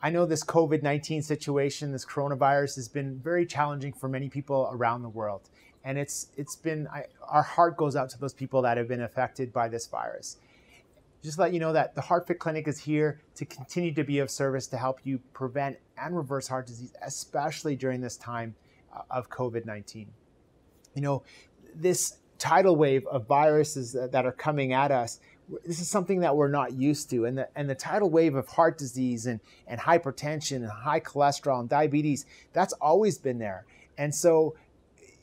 I know this COVID 19 situation, this coronavirus, has been very challenging for many people around the world. And it's, it's been, I, our heart goes out to those people that have been affected by this virus. Just let you know that the HeartFit Clinic is here to continue to be of service to help you prevent and reverse heart disease, especially during this time uh, of COVID 19. You know, this tidal wave of viruses that are coming at us this is something that we're not used to. And the, and the tidal wave of heart disease and, and hypertension and high cholesterol and diabetes, that's always been there. And so,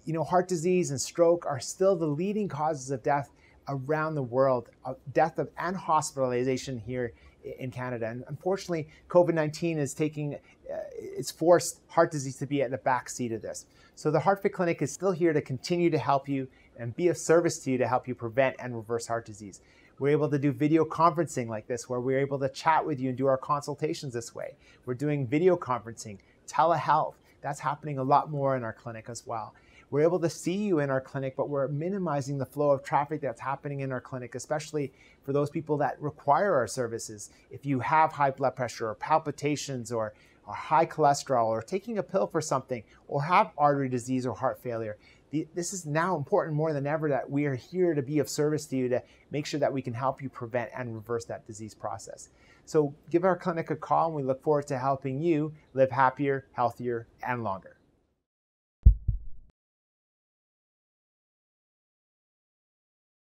you know, heart disease and stroke are still the leading causes of death around the world, of death of, and hospitalization here in Canada. And unfortunately, COVID 19 is taking, uh, it's forced heart disease to be at the back seat of this. So the HeartFit Clinic is still here to continue to help you and be of service to you to help you prevent and reverse heart disease. We're able to do video conferencing like this, where we're able to chat with you and do our consultations this way. We're doing video conferencing, telehealth. That's happening a lot more in our clinic as well. We're able to see you in our clinic, but we're minimizing the flow of traffic that's happening in our clinic, especially for those people that require our services. If you have high blood pressure or palpitations or, or high cholesterol or taking a pill for something or have artery disease or heart failure, this is now important more than ever that we are here to be of service to you to make sure that we can help you prevent and reverse that disease process. So give our clinic a call and we look forward to helping you live happier, healthier, and longer.